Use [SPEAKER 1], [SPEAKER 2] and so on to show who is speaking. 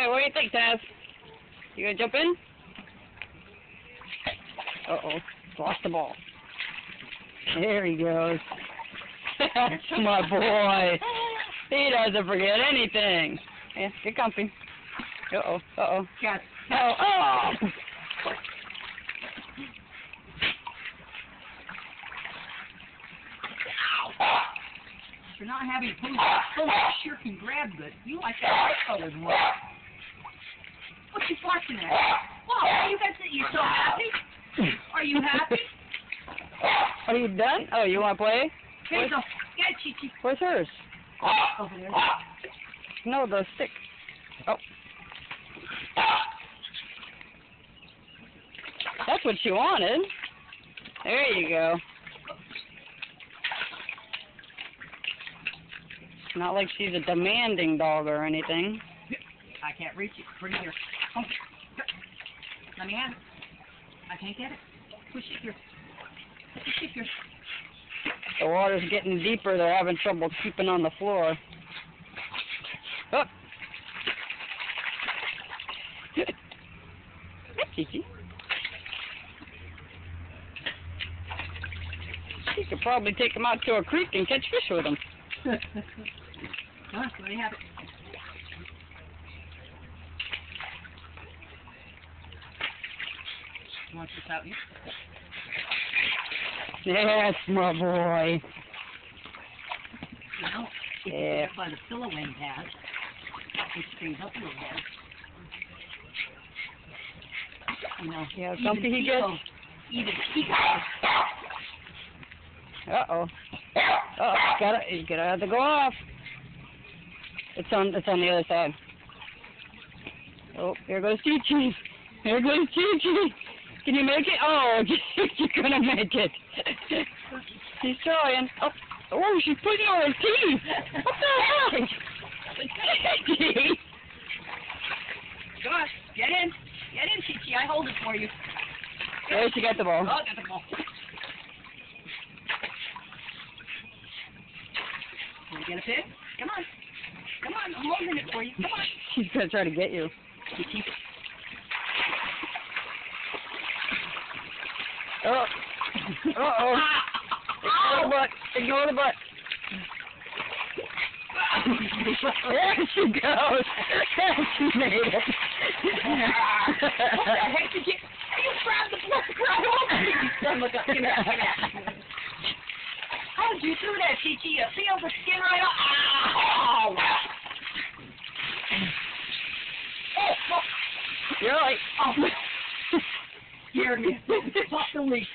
[SPEAKER 1] Okay, what do you think, Taz? You gonna jump in? Uh-oh. Lost the ball. There he goes. That's my boy. He doesn't forget anything. Yeah, get comfy. Uh-oh, uh-oh.
[SPEAKER 2] Got
[SPEAKER 1] Oh, oh!
[SPEAKER 2] for not having posed so sure can grab good. You like that white colored one. What you barking at? Wow, you guys you so happy? Are you happy?
[SPEAKER 1] Are you done? Oh, you wanna play?
[SPEAKER 2] Here you go. Yeah, Chi Chi.
[SPEAKER 1] Where's hers?
[SPEAKER 2] Over there.
[SPEAKER 1] No, the stick. Oh. That's what she wanted. There you go. Not like she's a demanding dog or anything.
[SPEAKER 2] I can't reach it. Bring it here. Let me have it. I can't get it. Push it here. Push it here.
[SPEAKER 1] The water's getting deeper. They're having trouble keeping on the floor. Oh. Kiki. She could probably take him out to a creek and catch fish with him.
[SPEAKER 2] Huh? Let me have it. Want this out here?
[SPEAKER 1] Yes, my boy.
[SPEAKER 2] You know, if
[SPEAKER 1] Yeah.
[SPEAKER 2] you by the pillow end pad, it stays up a little bit. You know,
[SPEAKER 1] Yeah, comfy he gets.
[SPEAKER 2] Even Pico.
[SPEAKER 1] Uh oh. Oh, gotta you gotta have to go off. It's on it's on the other side. Oh, here goes Chi Chi. Here goes Chi Chi. Can you make it? Oh, you're gonna make it. She's trying. Oh, oh, she's putting on her teeth. What the heck?
[SPEAKER 2] Come on, get in. Get in, Chi Chi. I hold it for you.
[SPEAKER 1] There she got the ball.
[SPEAKER 2] Oh, got the ball. Get a pig? Come on. Come on, I'm holding it for you. Come on.
[SPEAKER 1] She's gonna try to get you.
[SPEAKER 2] Chi Chi.
[SPEAKER 1] Oh. Uh oh. Ignore the butt. Ignore the butt. There she goes. she made it.
[SPEAKER 2] what the heck did you? You grabbed the blood right over me. Son, look up. Give me that. Give. How did you do that, Chi Chi? You feel the skin right off. Ow! Oh, oh,
[SPEAKER 1] right.
[SPEAKER 2] oh. Scared me. Stop the leash.